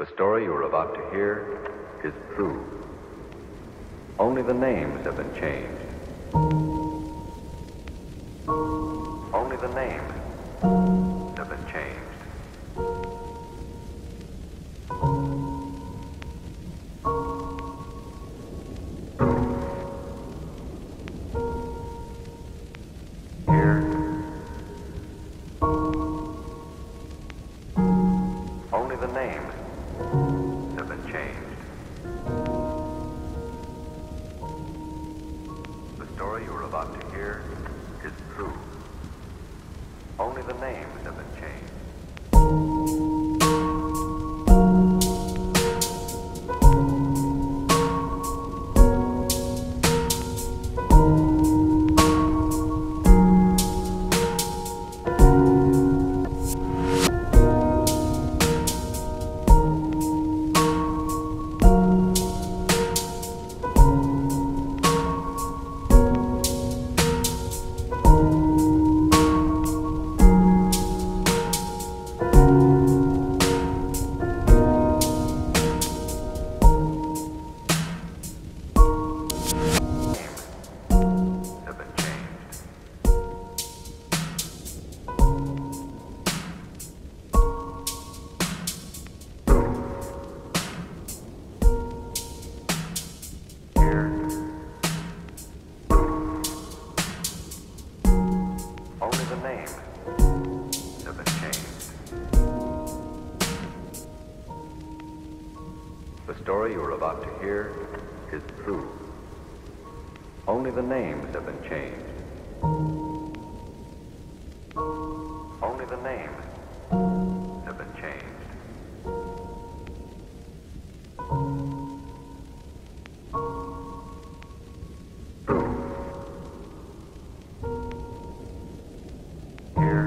The story you are about to hear is true. Only the names have been changed. Only the names have been changed. Only the names about to hear is true. Only the names have been changed. The story you are about to hear is true. Only the names have been changed. Only the names have been changed. Here.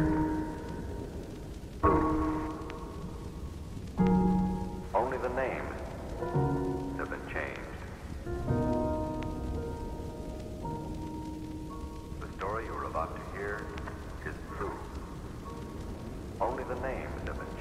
Only the names have been changed. The story you are about to hear is true. Only the names have been